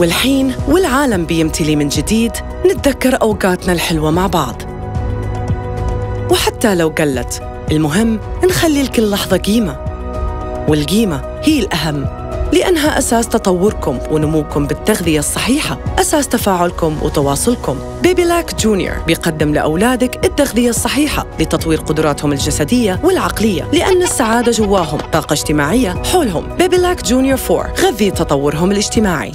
والحين والعالم بيمتلي من جديد نتذكر أوقاتنا الحلوة مع بعض. وحتى لو قلت المهم نخلي لكل لحظة قيمة. والقيمة هي الأهم لأنها أساس تطوركم ونموكم بالتغذية الصحيحة أساس تفاعلكم وتواصلكم. بيبي لاك جونيور بيقدم لأولادك التغذية الصحيحة لتطوير قدراتهم الجسدية والعقلية لأن السعادة جواهم طاقة اجتماعية حولهم. بيبي لاك جونيور 4 غذي تطورهم الاجتماعي.